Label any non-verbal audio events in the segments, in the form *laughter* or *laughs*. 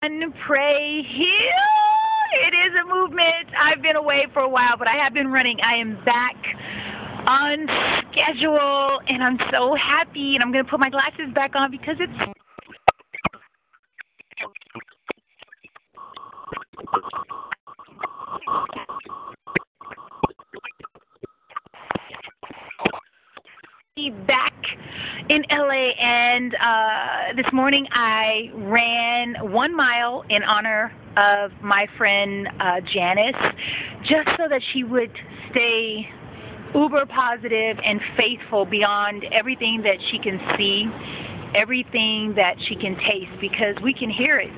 Run, pray, heal. It is a movement. I've been away for a while, but I have been running. I am back on schedule, and I'm so happy. And I'm going to put my glasses back on because it's back in LA and uh, this morning I ran one mile in honor of my friend uh, Janice just so that she would stay uber positive and faithful beyond everything that she can see, everything that she can taste because we can hear it.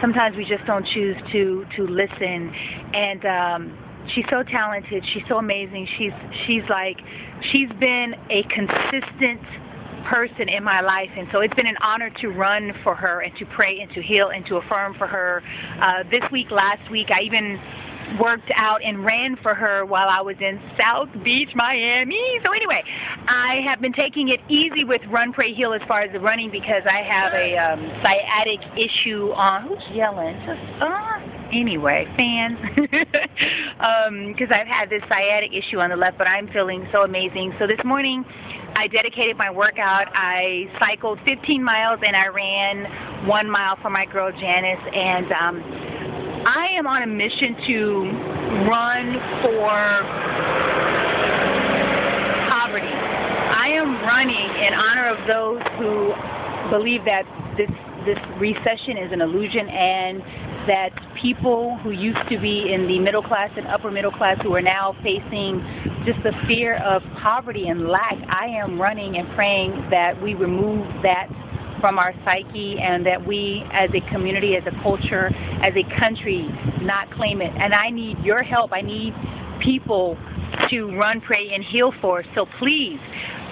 Sometimes we just don't choose to to listen and um she's so talented. She's so amazing. She's she's like she's been a consistent person in my life and so it's been an honor to run for her and to pray and to heal and to affirm for her uh, this week last week i even worked out and ran for her while I was in South Beach, Miami. So anyway, I have been taking it easy with Run, Pray, Heal as far as the running because I have a um, sciatic issue on. Who's yelling? Just, uh, anyway, fans. Because *laughs* um, I've had this sciatic issue on the left, but I'm feeling so amazing. So this morning, I dedicated my workout. I cycled 15 miles and I ran one mile for my girl Janice. And um, I am on a mission to run for poverty. I am running in honor of those who believe that this this recession is an illusion and that people who used to be in the middle class and upper middle class who are now facing just the fear of poverty and lack, I am running and praying that we remove that from our psyche and that we as a community, as a culture, as a country not claim it. And I need your help. I need people to run, pray, and heal for. So please,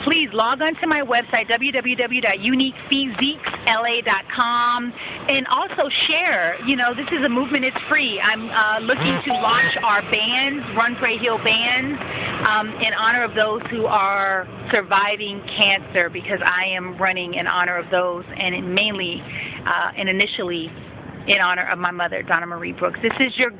please log on to my website, www.uniquephysiquesla.com, and also share. You know, this is a movement, it's free. I'm uh, looking to launch our bands, Run, Pray, Heal bands, um, in honor of those who are surviving cancer because I am running in honor of those and mainly uh, and initially in honor of my mother, Donna Marie Brooks. This is your